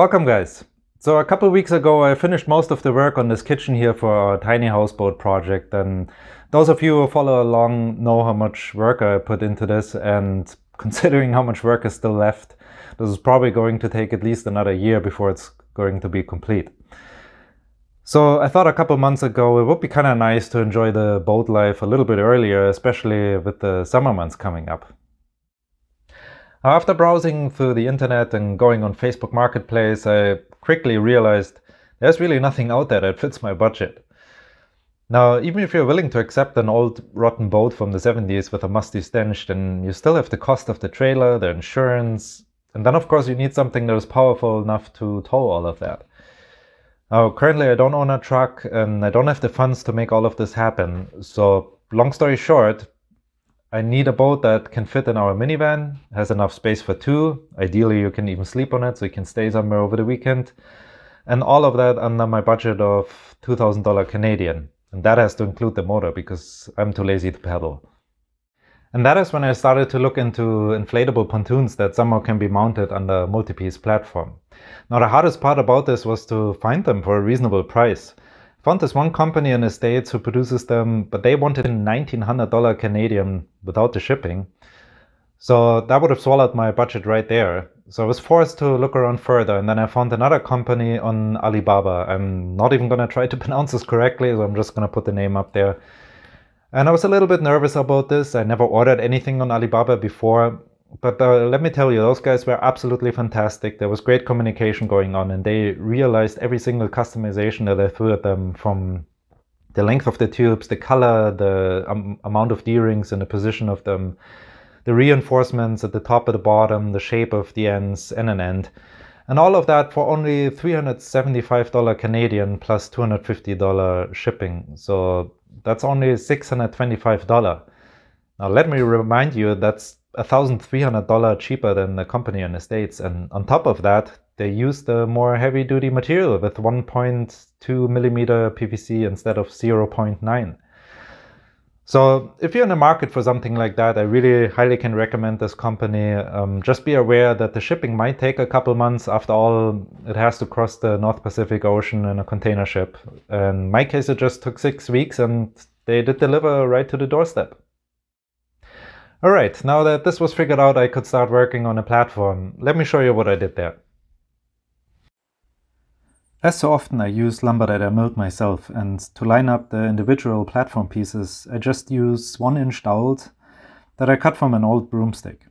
Welcome guys! So a couple weeks ago I finished most of the work on this kitchen here for our tiny houseboat project and those of you who follow along know how much work I put into this and considering how much work is still left, this is probably going to take at least another year before it's going to be complete. So I thought a couple months ago it would be kind of nice to enjoy the boat life a little bit earlier, especially with the summer months coming up. After browsing through the internet and going on Facebook Marketplace, I quickly realized there's really nothing out there that fits my budget. Now, even if you're willing to accept an old rotten boat from the 70s with a musty stench, then you still have the cost of the trailer, the insurance, and then of course you need something that is powerful enough to tow all of that. Now, currently I don't own a truck and I don't have the funds to make all of this happen. So, long story short, I need a boat that can fit in our minivan, has enough space for two. Ideally, you can even sleep on it so you can stay somewhere over the weekend. And all of that under my budget of $2,000 Canadian. And that has to include the motor because I'm too lazy to pedal. And that is when I started to look into inflatable pontoons that somehow can be mounted on the multi-piece platform. Now the hardest part about this was to find them for a reasonable price. Found this one company in the States who produces them, but they wanted $1,900 Canadian without the shipping. So that would have swallowed my budget right there. So I was forced to look around further and then I found another company on Alibaba. I'm not even going to try to pronounce this correctly, so I'm just going to put the name up there. And I was a little bit nervous about this. I never ordered anything on Alibaba before. But uh, let me tell you, those guys were absolutely fantastic. There was great communication going on, and they realized every single customization that I threw at them from the length of the tubes, the color, the um, amount of D-rings and the position of them, the reinforcements at the top and the bottom, the shape of the ends and an end. And all of that for only $375 Canadian plus $250 shipping. So that's only $625. Now let me remind you that's $1,300 cheaper than the company in the States. And on top of that, they use the more heavy duty material with 1.2 millimeter PVC instead of 0.9. So if you're in the market for something like that, I really highly can recommend this company. Um, just be aware that the shipping might take a couple months. After all, it has to cross the North Pacific Ocean in a container ship. In my case, it just took six weeks and they did deliver right to the doorstep. Alright, now that this was figured out, I could start working on a platform. Let me show you what I did there. As so often I use lumber that I milled myself and to line up the individual platform pieces I just use 1 inch dowels that I cut from an old broomstick.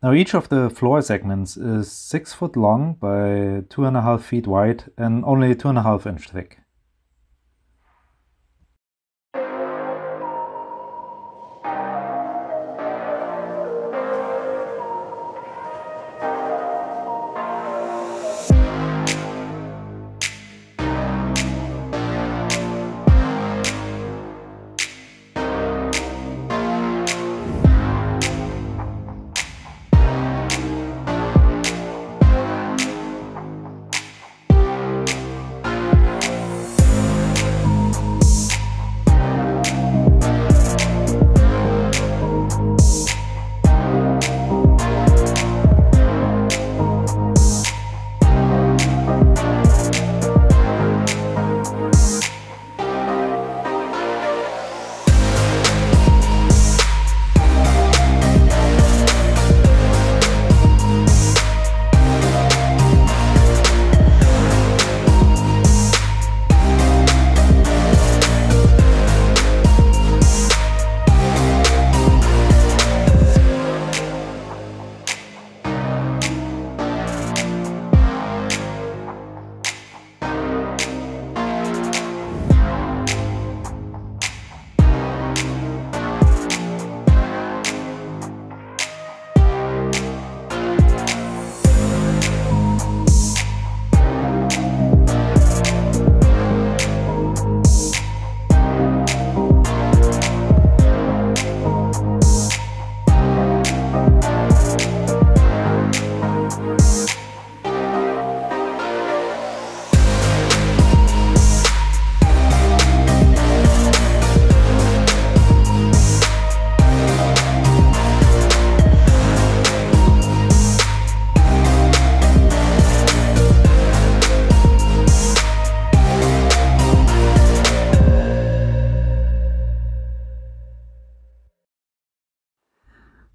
Now each of the floor segments is 6 foot long by 2.5 feet wide and only 2.5 inch thick.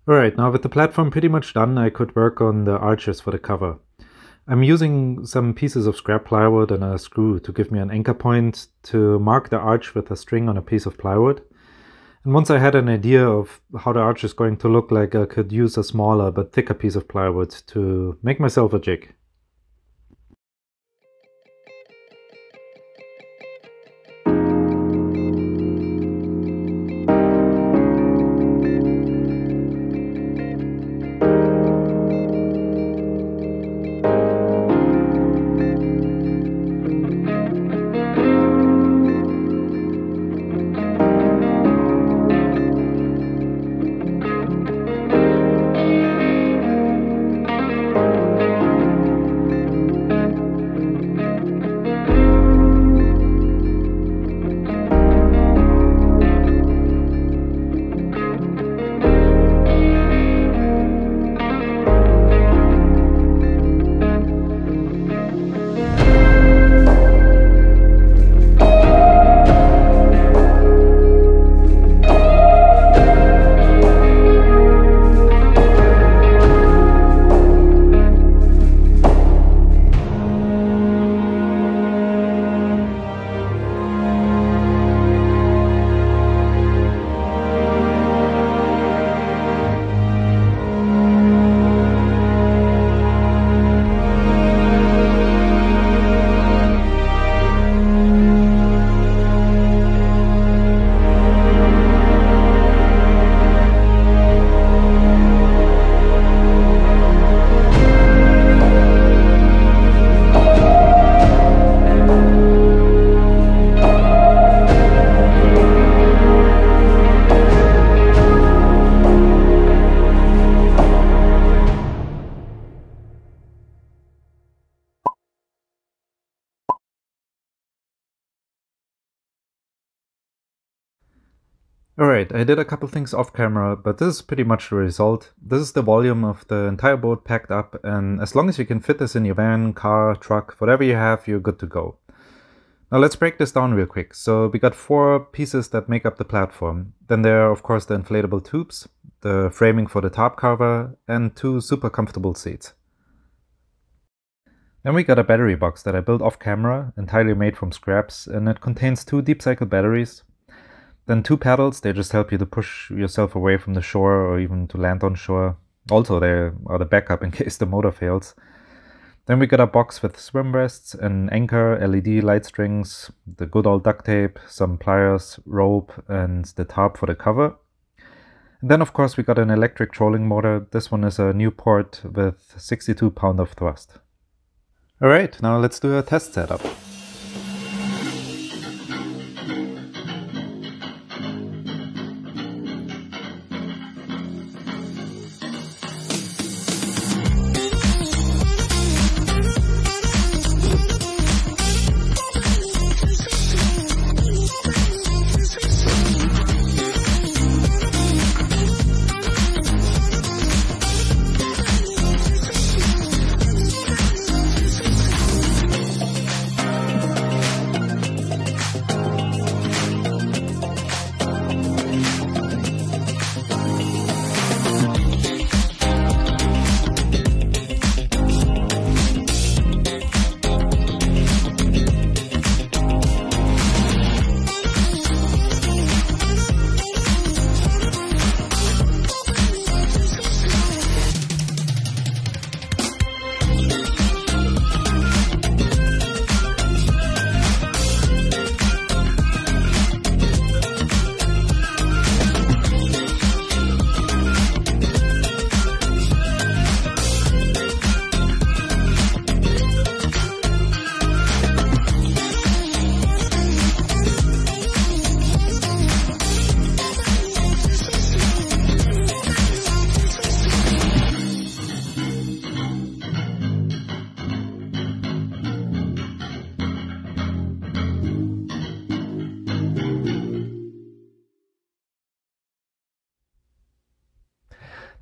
Alright, now with the platform pretty much done, I could work on the arches for the cover. I'm using some pieces of scrap plywood and a screw to give me an anchor point to mark the arch with a string on a piece of plywood. And once I had an idea of how the arch is going to look like, I could use a smaller but thicker piece of plywood to make myself a jig. Alright, I did a couple things off camera, but this is pretty much the result. This is the volume of the entire boat packed up, and as long as you can fit this in your van, car, truck, whatever you have, you're good to go. Now let's break this down real quick. So we got four pieces that make up the platform. Then there are of course the inflatable tubes, the framing for the top cover, and two super comfortable seats. Then we got a battery box that I built off camera, entirely made from scraps, and it contains two deep cycle batteries, then two paddles, they just help you to push yourself away from the shore or even to land on shore. Also, they are the backup in case the motor fails. Then we got a box with swim rests, an anchor, LED light strings, the good old duct tape, some pliers, rope, and the tarp for the cover. And then of course we got an electric trolling motor. This one is a Newport with 62 pound of thrust. Alright, now let's do a test setup.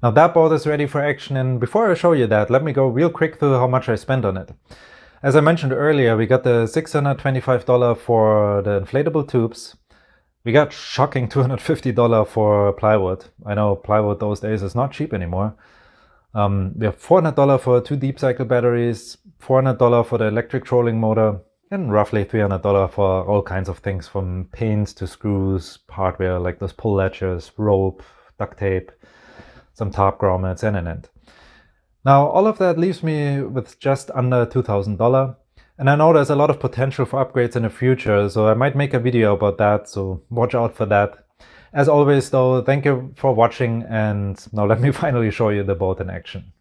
Now that boat is ready for action and before I show you that, let me go real quick through how much I spent on it. As I mentioned earlier, we got the $625 for the inflatable tubes, We got shocking $250 for plywood. I know plywood those days is not cheap anymore. Um, we have $400 for two deep cycle batteries, $400 for the electric trolling motor, and roughly $300 for all kinds of things from paints to screws, hardware like those pull latches, rope, duct tape, some top grommets, and an end. Now, all of that leaves me with just under $2,000. And I know there's a lot of potential for upgrades in the future, so I might make a video about that, so watch out for that. As always though, thank you for watching and now let me finally show you the boat in action.